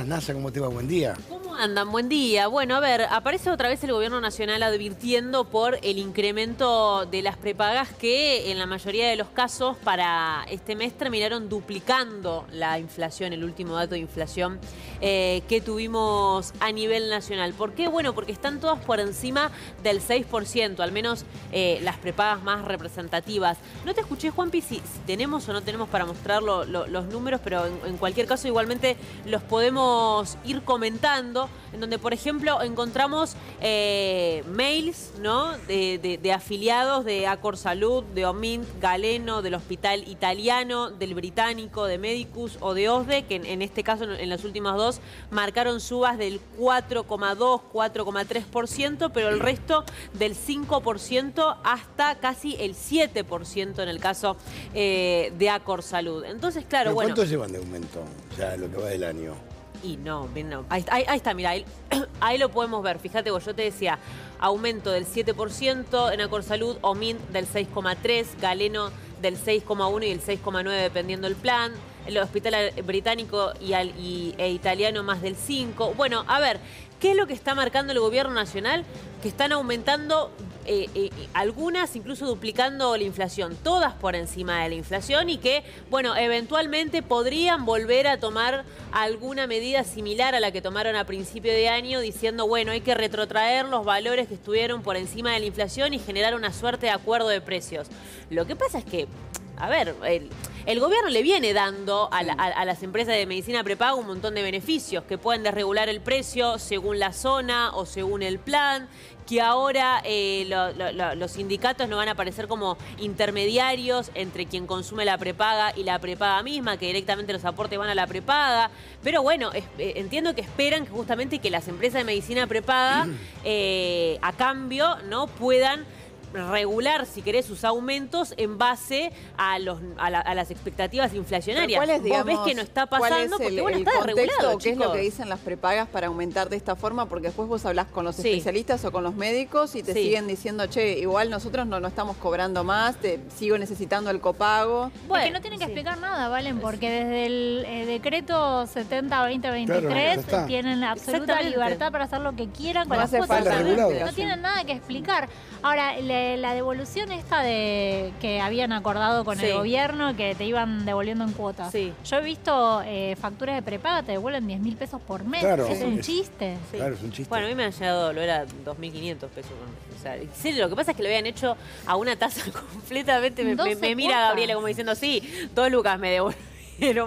NASA, ¿cómo te va? Buen día. ¿Cómo andan? Buen día. Bueno, a ver, aparece otra vez el gobierno nacional advirtiendo por el incremento de las prepagas que en la mayoría de los casos para este mes terminaron duplicando la inflación, el último dato de inflación eh, que tuvimos a nivel nacional. ¿Por qué? Bueno, porque están todas por encima del 6%, al menos eh, las prepagas más representativas. No te escuché, Juanpi, si, si tenemos o no tenemos para mostrar los números, pero en cualquier caso igualmente los podemos ir comentando, en donde, por ejemplo, encontramos eh, mails ¿no? De, afiliados de Acor Salud, de Omint, Galeno, del Hospital Italiano, del Británico, de Medicus o de OSDE, que en, este caso, en las últimas dos, marcaron subas del 4,2, 4,3%, pero el resto del 5% hasta casi el 7% en el caso eh, de Acor Salud. Entonces, claro, bueno... ¿Cuánto llevan de aumento ya lo que va del año? Y no, no. Ahí, está, mira, ahí, lo podemos ver. Fíjate, vos, yo te decía, aumento del 7% en Acorsalud, Omint del 6,3%, Galeno del 6,1% y el 6,9% dependiendo el plan, el hospital británico y, y, e italiano más del 5%. Bueno, a ver, ¿qué es lo que está marcando el gobierno nacional? Que están aumentando eh, eh, algunas incluso duplicando la inflación, todas por encima de la inflación y que, bueno, eventualmente podrían volver a tomar alguna medida similar a la que tomaron a principio de año diciendo, bueno, hay que retrotraer los valores que estuvieron por encima de la inflación y generar una suerte de acuerdo de precios. Lo que pasa es que, a ver, el... gobierno le viene dando a, a, las empresas de medicina prepago un montón de beneficios que pueden desregular el precio según la zona o según el plan, que ahora eh, los sindicatos no van a aparecer como intermediarios entre quien consume la prepaga y la prepaga misma, que directamente los aportes van a la prepaga. Pero bueno, eh, entiendo que esperan justamente que las empresas de medicina prepaga, eh, a cambio, no puedan regular, si querés, sus aumentos en base a, los, a, las expectativas inflacionarias. ¿Cuál es, Vos ves que no está pasando porque, bueno, está desregulado, ¿Qué es lo que dicen las prepagas para aumentar de esta forma? Porque después vos hablás con los especialistas o con los médicos y te siguen diciendo, che, igual nosotros no, no estamos cobrando más, te sigo necesitando el copago. Bueno, es que no tienen que explicar nada, ¿valen? Porque desde el eh, decreto 70-2023 tienen absoluta libertad para hacer lo que quieran con las cosas. No tienen nada que explicar. Ahora, le la devolución esta de que habían acordado con el gobierno que te iban devolviendo en cuotas. Yo he visto eh, facturas de prepaga, te devuelven 10 mil pesos por mes. es un chiste. Claro, es un chiste. Bueno, a mí me han llegado, lo era 2.500 pesos. O sea, lo que pasa es que lo habían hecho a una tasa completamente... Me, mira Gabriela como diciendo, sí, dos lucas me devuelven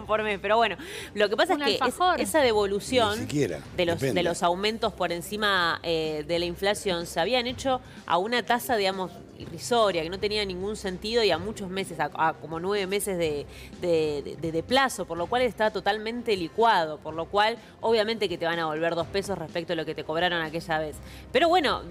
por mes. Pero bueno, lo que pasa es que esa devolución de, los, de los aumentos por encima eh, de la inflación se habían hecho a una tasa, digamos, irrisoria, que no tenía ningún sentido y a muchos meses, a, como nueve meses de, de, plazo, por lo cual está totalmente licuado, por lo cual obviamente que te van a volver dos pesos respecto a lo que te cobraron aquella vez. Pero bueno,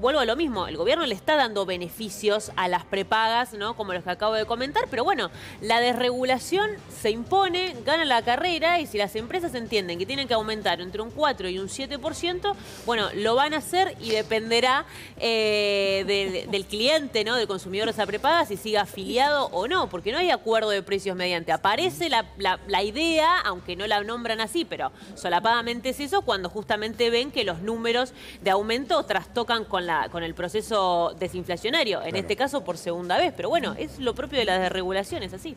vuelvo a lo mismo, el gobierno le está dando beneficios a las prepagas, ¿no? Como los que acabo de comentar, pero bueno, la desregulación se impone, gana la carrera y si las empresas entienden que tienen que aumentar entre un 4 y un 7%, bueno, lo van a hacer y dependerá eh, del cliente ¿no? del consumidor de prepaga si siga afiliado o no, porque no hay acuerdo de precios mediante. Aparece la, idea, aunque no la nombran así, pero solapadamente es eso, cuando justamente ven que los números de aumento trastocan con, la, con el proceso desinflacionario, en este caso por segunda vez. Pero bueno, es lo propio de las desregulaciones, así.